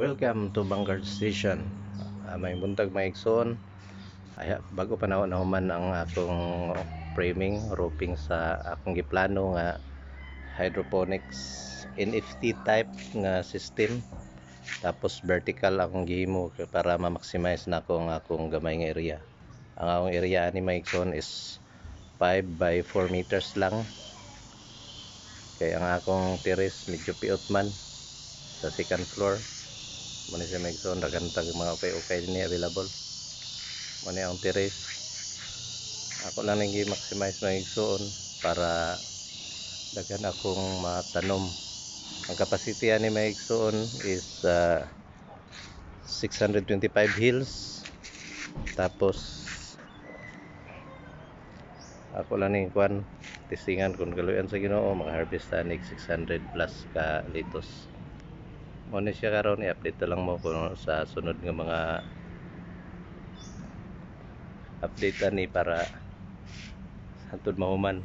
Welcome to Vanguard Station. Ah, may buntag maigsoon. Ay, bago pa na nahuman ang akong framing, roofing sa akong giplano nga hydroponics NFT type nga system. Tapos vertical akong gihimo para ma-maximize na akong akong gamay nga area. Ang akong area ni maigsoon is 5 by 4 meters lang. Kaya ang akong terrace medyo piot man sa second floor. Siya may zone ragantag mga ukay-ukay din available. Muna ang terrace. Ako lang nang maximize mga zone para daghan akong matanom. Ang capacity ani may zone is uh, 625 hills. Tapos ako lang ning kwan testingan kung galuyan sa Ginoo maka-harvest tanig 600 plus ka litos. Muna siya karon i-update na lang mo kung sa sunod nga mga update ani para hantod mahuman.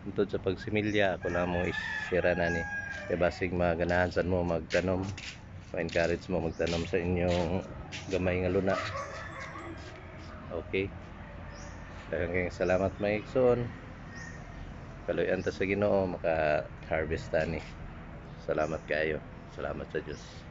Hantod sa pagsimilya ako lang mo i-share na ni kay basig maganahan sad mo magtanom ma-encourage mo magtanom sa inyong gamay nga luna. Okay. Daghang salamat maigsoon. Kaluyan ta sa Ginoo maka-harvest tani. Salamat kayo. Salamat sa Diyos.